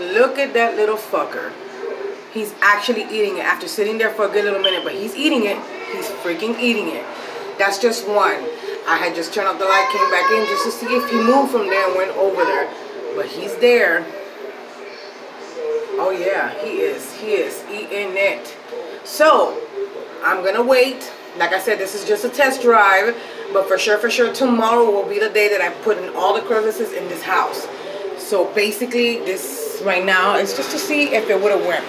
Look at that little fucker. He's actually eating it after sitting there for a good little minute, but he's eating it. He's freaking eating it. That's just one. I had just turned off the light, came back in just to see if he moved from there and went over there. But he's there. Oh yeah, he is. He is eating it. So, I'm gonna wait. Like I said, this is just a test drive. But for sure, for sure, tomorrow will be the day that I put in all the crevices in this house. So basically, this right now is just to see if it would have went.